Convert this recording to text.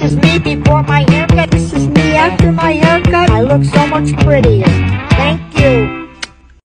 This is me before my haircut. This is me after my haircut. I look so much prettier.